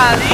Cali.